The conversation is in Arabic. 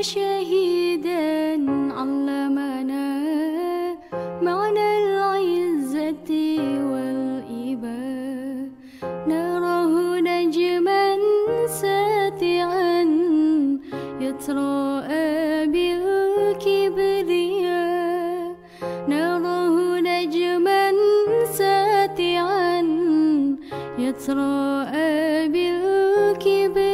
شهيدا علمنا معنى العزة والإباء نراه نجما ساتعا يتراءى بالكبرياء. نراه نجما ساتعا يتراءى بالكبرياء.